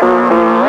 Música